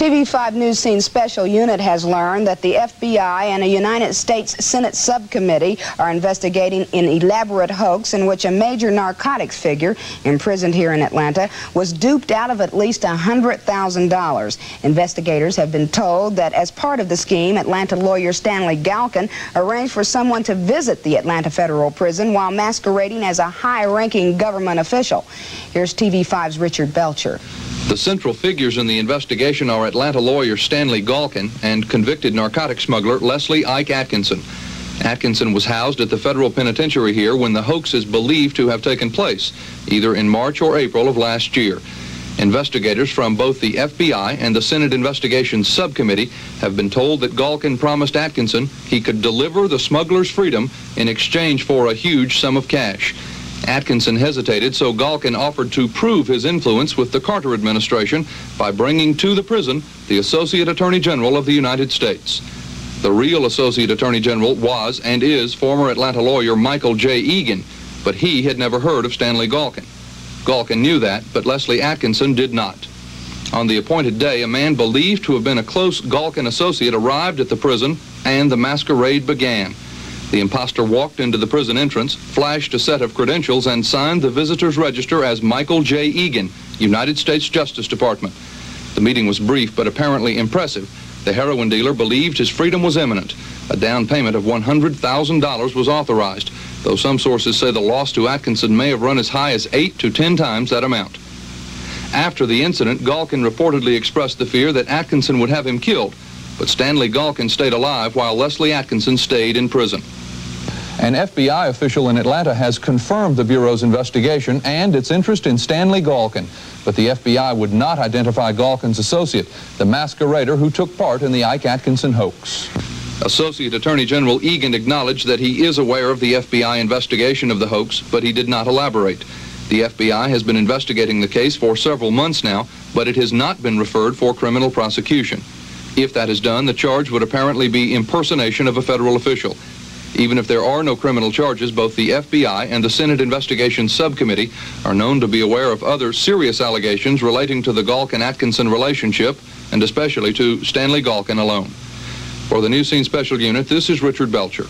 TV5 News Scene Special Unit has learned that the FBI and a United States Senate subcommittee are investigating an elaborate hoax in which a major narcotics figure imprisoned here in Atlanta was duped out of at least $100,000. Investigators have been told that as part of the scheme, Atlanta lawyer Stanley Galkin arranged for someone to visit the Atlanta Federal Prison while masquerading as a high-ranking government official. Here's TV5's Richard Belcher. The central figures in the investigation are Atlanta lawyer Stanley Galkin and convicted narcotic smuggler Leslie Ike Atkinson. Atkinson was housed at the federal penitentiary here when the hoax is believed to have taken place, either in March or April of last year. Investigators from both the FBI and the Senate Investigations Subcommittee have been told that Galkin promised Atkinson he could deliver the smuggler's freedom in exchange for a huge sum of cash. Atkinson hesitated, so Galkin offered to prove his influence with the Carter administration by bringing to the prison the Associate Attorney General of the United States. The real Associate Attorney General was and is former Atlanta lawyer Michael J. Egan, but he had never heard of Stanley Galkin. Galkin knew that, but Leslie Atkinson did not. On the appointed day, a man believed to have been a close Galkin associate arrived at the prison, and the masquerade began. The impostor walked into the prison entrance, flashed a set of credentials, and signed the visitor's register as Michael J. Egan, United States Justice Department. The meeting was brief but apparently impressive. The heroin dealer believed his freedom was imminent. A down payment of $100,000 was authorized, though some sources say the loss to Atkinson may have run as high as eight to ten times that amount. After the incident, Galkin reportedly expressed the fear that Atkinson would have him killed, but Stanley Galkin stayed alive while Leslie Atkinson stayed in prison. An FBI official in Atlanta has confirmed the Bureau's investigation and its interest in Stanley Galkin. But the FBI would not identify Galkin's associate, the masquerader who took part in the Ike Atkinson hoax. Associate Attorney General Egan acknowledged that he is aware of the FBI investigation of the hoax, but he did not elaborate. The FBI has been investigating the case for several months now, but it has not been referred for criminal prosecution. If that is done, the charge would apparently be impersonation of a federal official. Even if there are no criminal charges, both the FBI and the Senate Investigation Subcommittee are known to be aware of other serious allegations relating to the Galkin-Atkinson relationship, and especially to Stanley Galkin alone. For the News Scene Special Unit, this is Richard Belcher.